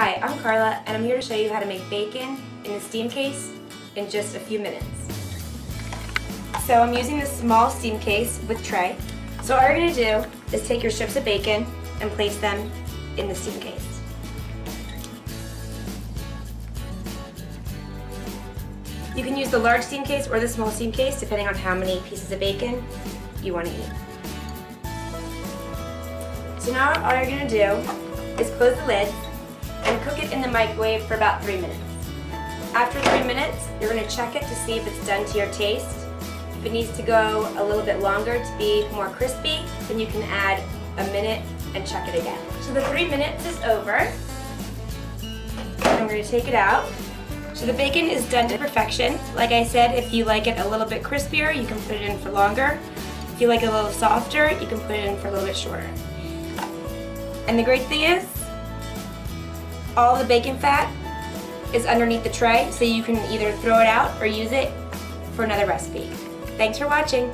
Hi, I'm Carla and I'm here to show you how to make bacon in a steam case in just a few minutes. So I'm using this small steam case with tray. So all you're going to do is take your strips of bacon and place them in the steam case. You can use the large steam case or the small steam case depending on how many pieces of bacon you want to eat. So now all you're going to do is close the lid and cook it in the microwave for about three minutes. After three minutes, you're going to check it to see if it's done to your taste. If it needs to go a little bit longer to be more crispy, then you can add a minute and check it again. So the three minutes is over. I'm going to take it out. So the bacon is done to perfection. Like I said, if you like it a little bit crispier, you can put it in for longer. If you like it a little softer, you can put it in for a little bit shorter. And the great thing is, all the bacon fat is underneath the tray, so you can either throw it out or use it for another recipe. Thanks for watching.